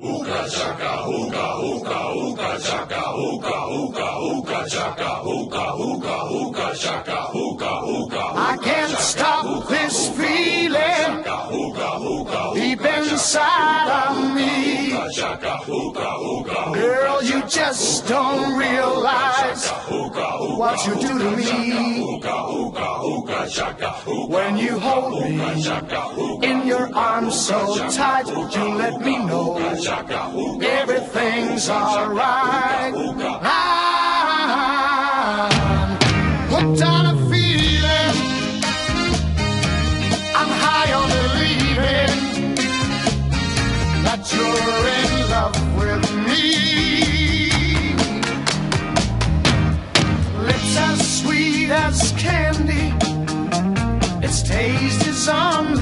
Ooga chaka, ooga, ooga, ooga chaka, ooga, ooga, ooga chaka, ooga, ooga, ooga chaka, ooga, ooga. I can't stop this feeling deep inside. Chaka, ooga, Girl, you just don't realize what you do to me. When you hold me in your arms so tight. You let me know everything's alright. As candy. Its taste is on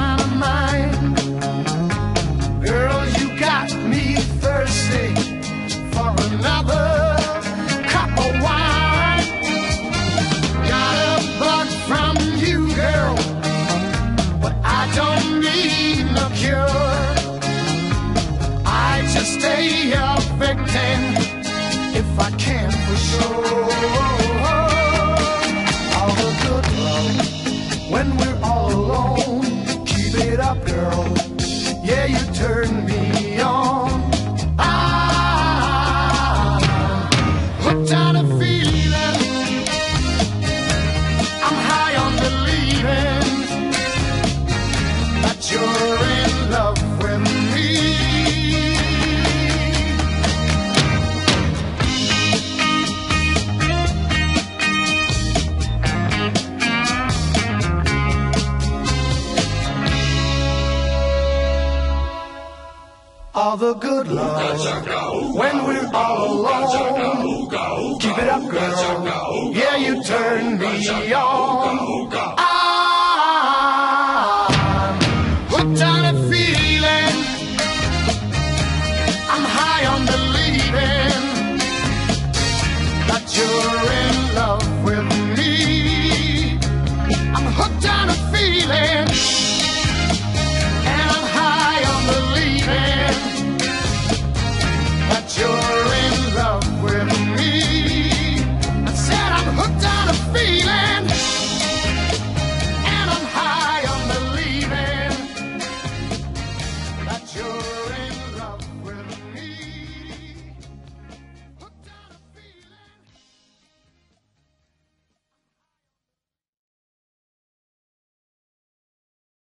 all the good love. When we're all alone, keep it up, girl. Yeah, you turn me on. I'm hooked on a feeling.